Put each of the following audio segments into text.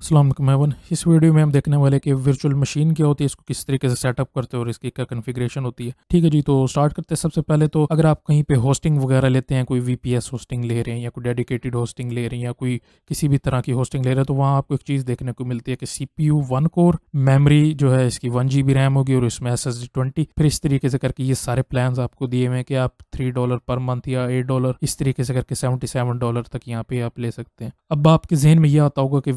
वालेकुम एवन इस वीडियो में हम देखने वाले कि वर्चुअल मशीन क्या होती है, इसको किस तरीके से सेटअप करते हैं और इसकी क्या कन्फिग्रेशन होती है। ठीक है जी तो स्टार्ट करते हैं सबसे पहले तो अगर आप कहीं पे होस्टिंग वगैरह लेते हैं, कोई वीपीएस होस्टिंग ले रहे हैं या कोई डेडिकेटेड होस्टिंग ले रहे हैं या कोई किसी भी तरह की होस्टिंग ले रहे हैं तो वहाँ आपको एक चीज़ देखने को मिलती है कि C P U one core memory जो है इसकी वन जी बी रैम होगी और इसमें एस एस डी ट्वेंटी फिर इस तरीके से करके ये सारे प्लान आपको दिए हुए हैं कि आप थ्री डॉलर पर मंथ या एट डॉलर इस तरीके से करके सेवेंटी सेवन डॉलर तक यहाँ पे आप ले सकते हैं। अब आपके जहन में यह आता होगा कि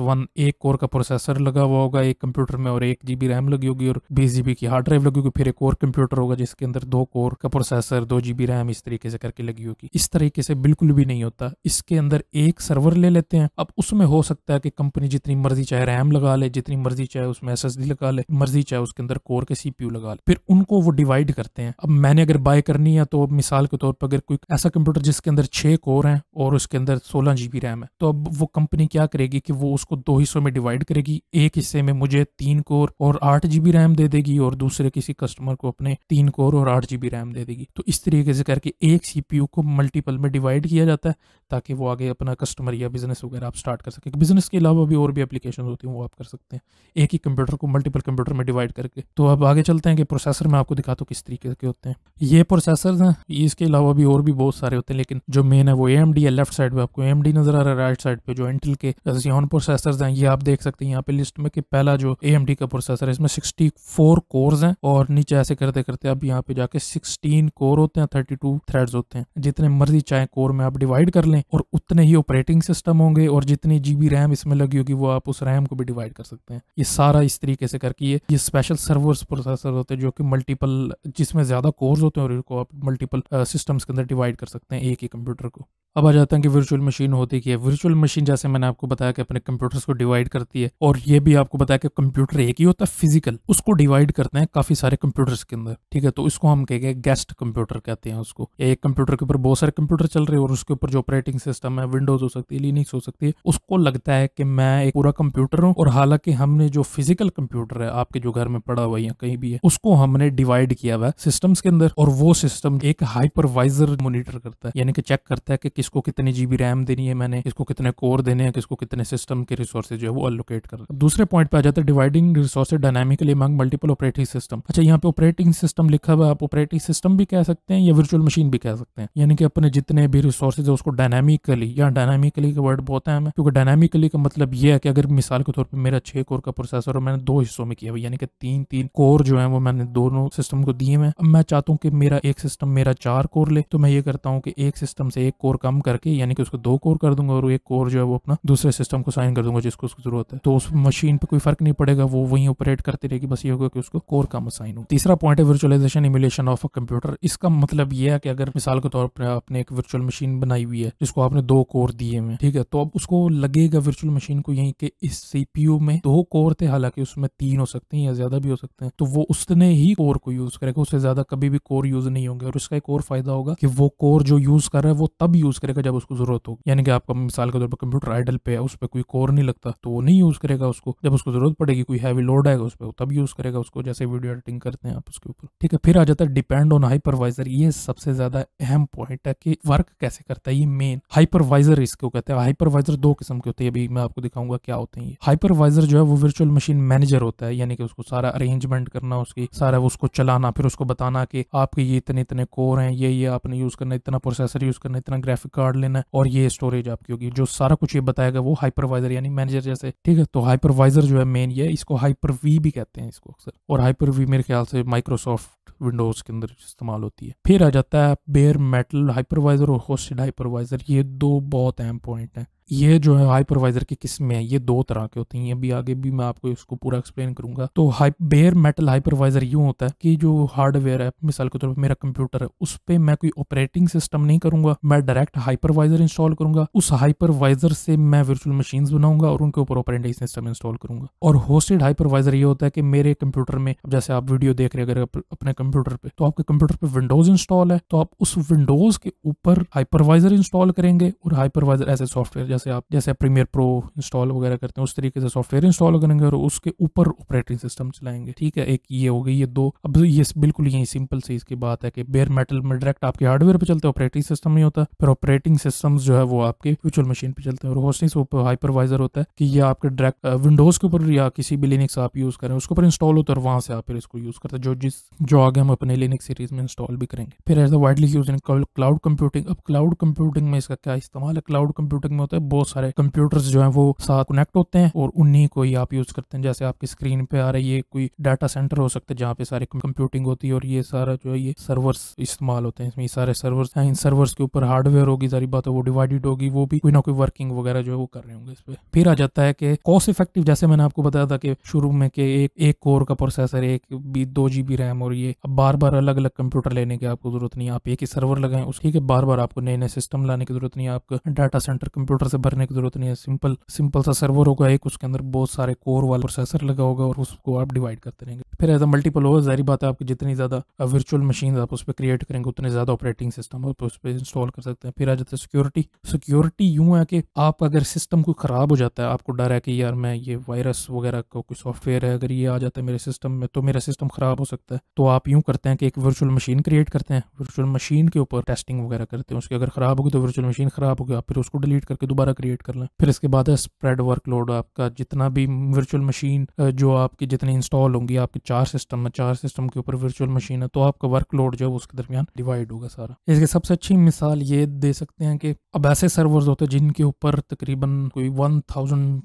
वन एक कोर का प्रोसेसर लगा हुआ होगा, एक कंप्यूटर में और एक जीबी रैम लगी होगी और बीस जीबी की हार्ड ड्राइव लगी होगी, फिर एक और कंप्यूटर होगा जिसके अंदर दो कोर का प्रोसेसर दो जीबी रैम इस तरीके से करके लगी होगी। इस तरीके से बिल्कुल भी नहीं होता। इसके अंदर एक सर्वर ले लेते हैं। अब उसमें हो सकता है कि कंपनी जितनी मर्ज़ी चाहे रैम लगा ले, जितनी मर्ज़ी चाहे उसमें एसएसडी लगा ले, मर्ज़ी चाहे उसके अंदर कोर के सीपीयू लगा ले। फिर उनको वो डिवाइड करते हैं। अब मैंने अगर बाय करनी है तो मिसाल के तौर पर अगर कोई ऐसा कंप्यूटर जिसके अंदर छह कोर हैं और उसके अंदर सोलह जीबी रैम है तो अब वो कंपनी क्या करेगी कि वो उसको दो हिस्सों में डिवाइड करेगी। एक हिस्से में मुझे तीन कोर और आठ जीबी रैम दे देगी और दूसरे किसी कस्टमर को अपने तीन कोर और आठ जीबी रैम दे देगी। तो इस तरीके से करके एक सीपीयू को मल्टीपल में डिवाइड किया जाता है ताकि वो आगे अपना कस्टमर या बिज़नेस वगैरह आप स्टार्ट कर सके। बिज़नेस के अलावा भी और भी एप्लीकेशन होती हैं, वो आप कर सकते हैं। एक ही कंप्यूटर को मल्टीपल कंप्यूटर में डिवाइड करके। तो अब आगे चलते हैं कि प्रोसेसर में आपको दिखाता हूँ किस तरीके के होते हैं। ये प्रोसेसर हैं, इसके अलावा भी और भी बहुत सारे होते हैं, लेकिन जो मेन है वो एएमडी है। लेफ़्ट साइड पे आपको ए नज़र आ रहा है राइट साइड पे जो इंटेल के जैसे प्रोसेसर हैं, ये आप देख सकते हैं यहाँ पे लिस्ट में कि पहला जो एएमडी का प्रोसेसर है, इसमें सिक्सटी फोर कोर्स हैं और नीचे ऐसे करते करते अब यहाँ पे जाके सिक्सटीन कोर होते हैं थर्टी टू थ्रेड्स होते हैं। जितने मर्ज़ी चाहे कोर में आप डिवाइड कर लें और उतने ही ऑपरेटिंग सिस्टम होंगे और जितनी जीबी रैम इसमें लगी होगी, वो आप उस रैम को भी डिवाइड कर सकते हैं। ये सारा इस तरीके से करके ये ये स्पेशल सर्वर्स प्रोसेसर होते हैं जो कि मल्टीपल जिसमें ज़्यादा कोर्स होते हैं और इनको आप मल्टीपल सिस्टम्स के अंदर डिवाइड कर सकते हैं एक ही कंप्यूटर को। अब आ जाते हैं कि वर्चुअल मशीन होती है? वर्चुअल मशीन जैसे मैंने आपको बताया कि अपने कंप्यूटर्स को डिवाइड करती है और ये भी आपको बताया कि कंप्यूटर एक ही होता है फ़िज़िकल उसको डिवाइड करते हैं काफ़ी सारे कंप्यूटर्स के अंदर, ठीक है? तो इसको हम कहेंगे गेस्ट कंप्यूटर कहते हैं उसको। एक कंप्यूटर के ऊपर बहुत सारे कंप्यूटर चल रहे हैं और उसके ऊपर जो ऑपरेटिंग सिस्टम है विंडोज़ हो सकती है लिनिक्स हो सकती है, उसको लगता है कि मैं एक पूरा कंप्यूटर हूँ और हालाँकि हमने जो फ़िज़िकल कंप्यूटर है, आपके जो घर में पड़ा हुआ या कहीं भी है, उसको हमने डिवाइड किया हुआ है सिस्टम्स के अंदर और वो सिस्टम एक हाइपरवाइजर मोनिटर करता है। यानी कि चेक करता है कि किसको कितनी जीबी रैम देनी है मैंने, किसको कितने कोर देने हैं, किसको कितने सिस्टम के रिसोर्सेज जो है वो अलोकेट कर दूसरे पॉइंट पे आ जाता है dividing resources dynamically among multiple operating system अच्छा यहाँ पे ऑपरेटिंग सिस्टम लिखा हुआ आप ऑपरेटिंग सिस्टम भी कह सकते हैं या वर्चुअल मशीन भी कह सकते हैं। यानी कि अपने जितने भी रिसोर्सेज है, उसको डायनामिकली या डायनामिकली का वर्ड बहुत है, क्योंकि डायनामिकली का मतलब ये है कि अगर मिसाल के तौर पर मेरा छह कोर का प्रोसेसर और मैंने दो हिस्सों में किया हुआ यानी कि तीन तीन कोर जो है वो मैंने दोनों सिस्टम को दिए हुए अब मैं चाहता हूँ कि मेरा एक सिस्टम मेरा चार कोर ले तो मैं ये करता हूँ कि एक सिस्टम से एक कोर कम करके, यानी कि उसको दो कोर कर दूँगा और एक कोर जो है वो अपना दूसरे सिस्टम को साइन कर दूँगा जिसको उसकी ज़रूरत है। तो उस मशीन पे कोई फ़र्क नहीं पड़ेगा, वो वहीं ऑपरेट करती रहेगी, बस ये होगा कि उसको कोर कम साइन हो। तीसरा पॉइंट है virtualization emulation of a computer इसका मतलब ये है कि अगर मिसाल के तौर पर आपने एक वर्चुअल मशीन बनाई हुई है, जिसको आपने दो कोर दिए हुए ठीक है? तो अब उसको लगेगा वर्चुअल मशीन को यहीं के इस सीपीयू में दो कोर थे, हालाँकि उसमें तीन हो सकते हैं या ज़्यादा भी हो सकते हैं तो वो उसने ही कोर को यूज़ करेगा। उससे ज़्यादा कभी भी कोर यूज़ नहीं होंगे, और उसका एक और फ़ायदा होगा कि वो कोर जो यूज़ कर रहा है, वो तब यूज़ करेगा जब उसको ज़रूरत होगी। यानी कि आपका मिसाल के तौर पर कंप्यूटर आइडल पे है, उस पर कोई कोर नहीं लगता तो वो नहीं यूज़ करेगा उसको। जब उसको ज़रूरत पड़ेगी, कोई हैवी लोड आएगा उस पर तब यूज़ करेगा उसको, जैसे वीडियो एडिटिंग करते हैं आप उसके ऊपर। ठीक है, फिर आ जाता है डिपेंड ऑन हाइपरवाइजर ये सबसे ज़्यादा अहम पॉइंट है कि वर्क कैसे करता है, ये मेन हाइपरवाइजर इसको कहते हैं। हाइपरवाइजर दो किस्म के होते हैं अभी मैं आपको दिखाऊँगा क्या होते हैं हाइपरवाइजर जो है, वो वर्चुअल मशीन मैनेजर होता है, यानी कि उसको सारा अरेंजमेंट करना, उसकी सारा उसको चलाना, फिर उसको बताना कि आपके ये इतने इतने कोर हैं, ये ये आपने यूज़ करना, इतना प्रोसेसर यूज़ करना, इतना ग्राफिक कार्ड लेना, और ये स्टोरेज आपकी होगी। जो सारा कुछ ये बताएगा वो हाइपरवाइजर यानी मैनेजर जैसे, ठीक है? तो हाइपरवाइजर जो है मेन ये, इसको हाइपर वी भी कहते हैं इसको अक्सर। और हाइपर वी मेरे ख्याल से माइक्रोसॉफ्ट विंडोज़ के अंदर इस्तेमाल होती है। फिर आ जाता है बेयर मेटल हाइपरवाइजर और होस्टेड हाइपरवाइजर ये दो बहुत अहम पॉइंट हैं। ये जो है हाइपरवाइजर की किस्में हैं, ये दो तरह के होते हैं अभी आगे भी मैं आपको इसको पूरा एक्सप्लेन करूँगा। तो बेयर मेटल हाइपरवाइजर यूँ होता है कि जो हार्डवेयर है, मिसाल के तौर पर मेरा कंप्यूटर है, उस पर मैं कोई ऑपरेटिंग सिस्टम नहीं करूँगा, मैं डायरेक्ट हाइपरवाइजर इंस्टॉल करूँगा, उस हाइपरवाइजर से मैं वर्चुअल मशीन बनाऊँगा और उनके ऊपर ऑपरेटिंग सिस्टम इंस्टॉल करूँगा। और होस्टेड हाइपरवाइजर ये होता है कि मेरे कंप्यूटर में जैसे आप वीडियो देख रहे अगर अपने कंप्यूटर पे तो आपके कंप्यूटर पे विंडोज़ इंस्टॉल है तो आप उस विंडोज़ के ऊपर हाइपरवाइजर इंस्टॉल करेंगे और हाइपरवाइजर ऐसे सॉफ्टवेयर जैसे आप, जैसे प्रीमियर प्रो इंस्टॉल वगैरह करते हैं, उस तरीके से सॉफ्टवेयर इंस्टॉल करेंगे और उसके ऊपर ऑपरेटिंग सिस्टम चलाएँगे। ठीक है, एक ये हो गई, ये दो। अब ये बिल्कुल यही सिंपल सी इसकी बात है कि बेयर मेटल में डायरेक्ट आपके हार्डवेयर पे चलते ऑपरेटिंग सिस्टम नहीं होता। फिर ऑपरेटिंग सिस्टम जो है वो आपके वर्चुअल मशीन पे चलते हैं और होस्टिंग हाइपरवाइजर होता है कि ये आपके डायरेक्ट विंडोज़ के ऊपर या किसी भी लिनिक्स आप यूज़ करें, उसके ऊपर इंस्टॉल होता है और वहाँ से आप फिर इसको यूज़ करते हैं, जो जिस, जो आगे हम अपने लिनिक्स सीरीज़ में इंस्टॉल भी करेंगे। फिर as the widely used in cloud computing अब क्लाउड कंप्यूटिंग में इसका क्या इस्तेमाल है? क्लाउड कंप्यूटिंग में होता है बहुत सारे कंप्यूटर्स जो है वो साथ कनेक्ट होते हैं और उन्हीं को ही आप यूज़ करते हैं। जैसे आपकी स्क्रीन पे आ रही है, कोई डाटा सेंटर हो सकता है जहाँ पे सारे कंप्यूटिंग होती है और ये सारा जो है ये सर्वर्स इस्तेमाल होते हैं। इसमें सारे सर्वर्स हैं। इन सर्वर्स के ऊपर हार्डवेयर होगी, सारी बात वो डिवाइडेड होगी, वो भी कोई ना कोई वर्किंग वगैरह जो है वो कर रहे होंगे इस पर फिर आ जाता है कि कॉस्ट इफ़ेक्टिव जैसे मैंने आपको बताया था कि शुरू में कि एक एक कोर का प्रोसेसर एक भी दो जी बी रैम और ये। अब बार बार अलग अलग कंप्यूटर लेने की आपको ज़रूरत नहीं आप एक ही सर्वर लगाएँ, उसकी बार बार आपको नए नए सिस्टम लाने की ज़रूरत नहीं आपको डाटा सेंटर कंप्यूटर से भरने की ज़रूरत नहीं है। सिंपल सिंपल सा सर्वर होगा एक, उसके अंदर बहुत सारे कोर वाला प्रोसेसर लगा होगा और उसको आप डिवाइड करते रहेंगे। फिर एज मल्टीपल होगा। जारी बात है, आपकी जितनी ज़्यादा वर्चुअल मशीन आप उस पर क्रिएट करेंगे, उतने ज़्यादा ऑपरेटिंग सिस्टम आप उस पर इंस्टॉल कर सकते हैं। फिर आ जाता है सिक्योरिटी सिक्योरिटी यूँ है कि आप अगर सिस्टम कोई खराब हो जाता है, आपको डर है कि यार मैं ये वायरस वगैरह का कोई सॉफ्टवेयर है, अगर ये आ जाता है मेरे सिस्टम में तो मेरा सिस्टम खराब हो सकता है। तो आप यूँ करते हैं कि एक वर्चुअल मशीन क्रिएट करते हैं। वर्चुअल मशीन के ऊपर टेस्टिंग वगैरह करते हैं। उसकी अगर खराब होगी तो वर्चुअल मशीन खराब होगी आप फिर उसको डिलीट करके दोबारा क्रिएट कर लें। फिर इसके बाद है स्प्रेड वर्कलोड आपका। जितना भी वर्चुअल मशीन जो आपकी जितनी इंस्टॉल होंगी, आपके चार सिस्टम है, चार सिस्टम के ऊपर वर्चुअल मशीन है तो आपका वर्कलोड जो है उसके दरमियान डिवाइड होगा सारा। इसकी सबसे अच्छी मिसाल ये दे सकते हैं कि अब ऐसे सर्वर्स होते हैं जिनके ऊपर तकरीबन कोई वन थाउज़ेंड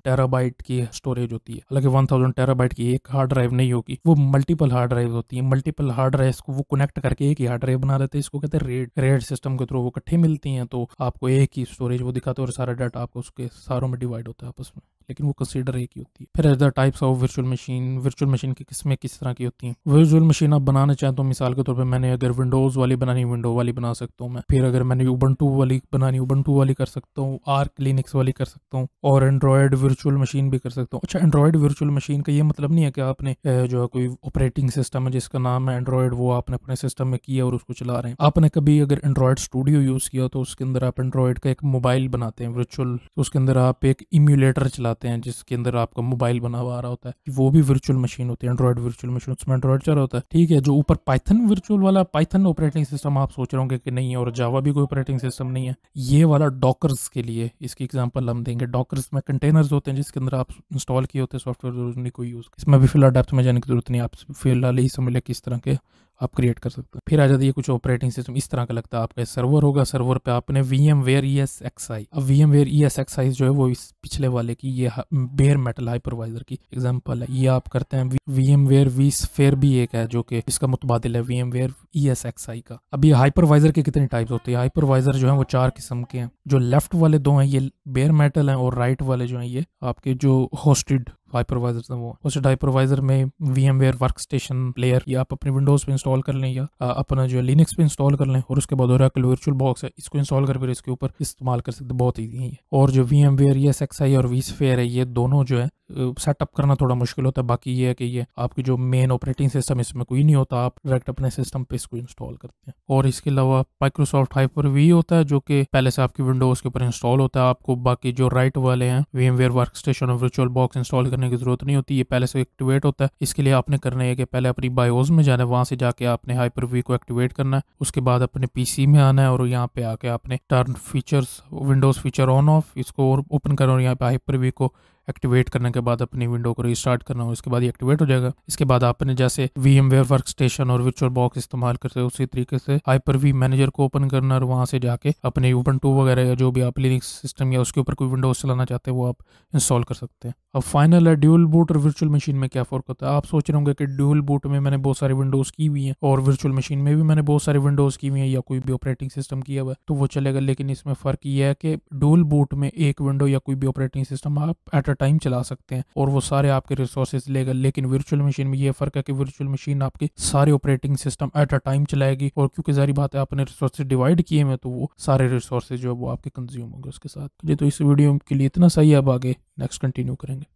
की स्टोरेज होती है। हालाँकि वन थाउज़ेंड की एक हार्ड ड्राइव नहीं होगी, वो मल्टीपल हार्ड ड्राइव होती है। मल्टीपल हार्ड ड्राइव को वो कनेक्ट करके एक ही हार्ड ड्राइव बना देते हैं। इसको कहते हैं रेड रेड सिस्टम के थ्रू वो इकट्ठे मिलती हैं तो आपको एक ही स्टोरेज वो दिखाते हैं और सारा डाटा आपको उसके सारों में डिवाइड होता है आपस में। लेकिन वो कंसीडर एक ही होती है। फिर as the types of virtual machine virtual machine की किस्में किस तरह की होती हैं? वर्चुअल मशीन आप बनाना चाहें तो मिसाल के तौर पर मैंने अगर विंडोज़ वाली बनानी विंडो वाली बना सकता हूँ मैं। फिर अगर मैंने उबन वाली बनानी उबन वाली कर सकता हूँ आर क्लिनिक्स वाली कर सकता हूँ और एंड्रॉयड वर्चुअल मशीन भी कर सकता हूँ। अच्छा एंड्रॉयड वर्चुअल मशीन का ये मतलब नहीं है कि आपने जो है कोई ऑपरेटिंग सिस्टम है जिसका नाम है एंड्रॉयड वो आपने अपने सिस्टम में किया और उसको चला रहे हैं। आपने कभी अगर एंड्रॉयड स्टूडियो यूज़ किया तो उसके अंदर आप एंड्रॉयड का एक मोबाइल बनाते हैं वर्चुअल तो उसके अंदर आप एक इम्यूलेटर चलाते हैं, जिसके अंदर आपका मोबाइल बना हुआ आ रहा होता है वो भी वर्चुअल मशीन होती है एंड्रॉयड वर्चुअल मशीन उसमें एंड्रॉयड चल रहा होता है। ठीक है, जो ऊपर पाइथन वर्चुअल वाला पाइथन ऑपरेटिंग सिस्टम आप सोच रहे होंगे कि नहीं है, और जावा भी कोई ऑपरेटिंग सिस्टम नहीं है, ये वाला डॉकर्स के लिए इसकी एग्ज़ाम्पल हम देंगे। डॉकर्स में कंटेनर्स होते हैं, जिसके अंदर आप इंस्टॉल किए होते हैं सॉफ्टवेयर को यूज़ इसमें भी फ़िलहाल डेप्थ में जाने की ज़रूरत नहीं, आप फ़िलहाल ही समझ लें किस तरह के आप क्रिएट कर सकते हैं। फिर आ जाती है कुछ ऑपरेटिंग सिस्टम इस तरह का लगता है आपका सर्वर होगा सर्वर पे आपने V M where E S x आई अब V M where E S x आई जो है वो इस पिछले वाले की, ये बेयर मेटल हाइपरवाइजर की एग्जांपल है। ये आप करते हैं V M where we fair भी एक है जो कि इसका मुतबादिल है V M where E S x आई का। अब ये हाइपरवाइजर के कितने टाइप्स होते हैं? हाइपरवाइजर जो है वो चार किस्म के हैं। जो लेफ़्ट वाले दो हैं, ये बेयर मेटल हैं और राइट वाले जो हैं, ये आपके जो होस्टेड हाइपरवाइजर वो। उस हाइपरवाइजर में V M where workstation player या आप अपने विंडोज़ पे इंस्टॉल कर लें या अपना जो लिनक्स पे इंस्टॉल कर लें और उसके बाद वर्चुअल बॉक्स है, इसको इंस्टॉल कर फिर इसके ऊपर इस्तेमाल कर सकते बहुत ईजी है और जो V M ware S X I और वी स्फेयर है, ये दोनों जो है सेटअप करना थोड़ा मुश्किल होता है। बाकी ये है कि ये आपकी जो मेन ऑपरेटिंग सिस्टम इसमें कोई नहीं होता, आप डायरेक्ट अपने सिस्टम पे इसको इंस्टॉल करते हैं। और इसके अलावा माइक्रोसॉफ्ट हाइपर वी होता है, जो कि पहले से आपकी विंडोज़ के ऊपर इंस्टॉल होता है। आपको बाकी जो राइट वाले हैं V M where workstation और वर्चुअल बॉक्स इंस्टॉल करने की ज़रूरत नहीं होती, ये पहले से एक्टिवेट होता है। इसके लिए आपने करना है कि पहले अपनी बायोज में जाना है, वहाँ से जाके आपने हाइपर वी को एक्टिवेट करना है। उसके बाद अपने पीसी में आना है और यहाँ पे आके आपने turn features Windows feature on off इसको ओपन करना और यहाँ पे हाइपर वी को एक्टिवेट करने के बाद अपनी विंडो को रिस्टार्ट करना हो इसके बाद ये एक्टिवेट हो जाएगा। इसके बाद आपने जैसे V M where workstation और वर्चुअल बॉक्स इस्तेमाल करते हैं, उसी तरीके से हाइपर वी मैनेजर को ओपन करना और वहाँ से जाके अपने ऊपन टू वगैरह या जो भी आप लिनिक्स सिस्टम या उसके ऊपर कोई विंडोज़ चलाना चाहते हैं, वो आप इंस्टॉल कर सकते हैं। अब फाइनल है ड्यूल बूट और वर्चुअल मशीन में क्या फ़र्क होता है? आप सोच रहे होंगे कि ड्यूल बूट में मैंने बहुत सारी विंडोज़ की हुई है और वर्चुअल मशीन में भी मैंने बहुत सारी विंडोज़ की हुई है या कोई भी ऑपरेटिंग सिस्टम किया हुआ है तो वो चलेगा। लेकिन इसमें फ़र्क ये है कि ड्यूल बूट में एक विंडो या कोई भी ऑपरेटिंग सिस्टम आप एट अ टाइम चला सकते हैं और वो सारे आपके रिसोर्सेज लेगा। लेकिन वर्चुअल मशीन में ये फ़र्क है कि वर्चुअल मशीन आपके सारे operating system at a time चलाएगी और क्योंकि जारी बात है आपने रिसोर्सेज डिवाइड किए हैं तो वो सारे रिसोर्सेज जो है वो आपके कंज्यूम होंगे उसके साथ। तो इस वीडियो के लिए इतना सही अब आगे नेक्स्ट कंटिन्यू करेंगे।